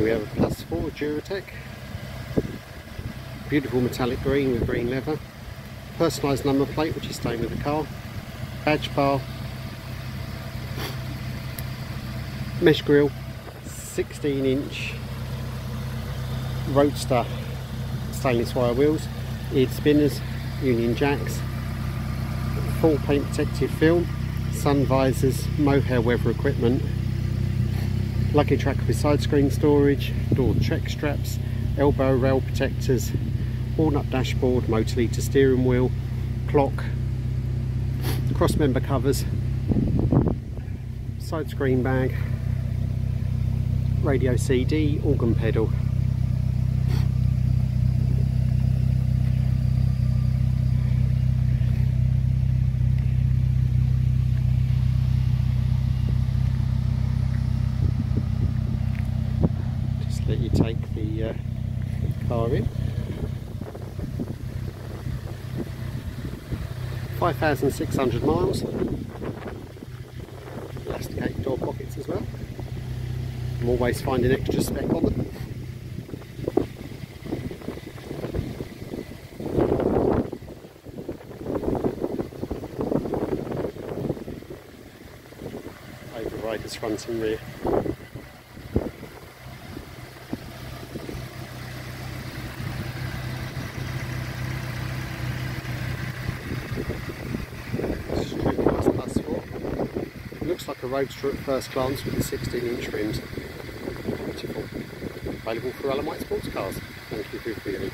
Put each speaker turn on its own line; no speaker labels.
Here we have a plus 4 Duratec. Beautiful metallic green with green leather. Personalised number plate which is staying with the car. Badge bar. Mesh grille. 16 inch Roadster stainless wire wheels. Eared spinners. Union jacks. Full paint protective film. Sun visors. Mohair weather equipment lucky track with side screen storage, door check straps, elbow rail protectors, walnut dashboard, Moto-lita steering wheel, clock, cross member covers, side screen bag, radio CD, organ pedal. Let you take the uh, car in. 5,600 miles. Elasticated door pockets as well. I'm always finding extra spec on them. Overriders front and rear. Looks like a roadster at first glance with the 16 inch rims. Beautiful. Available for White Sports Cars. Thank you for viewing.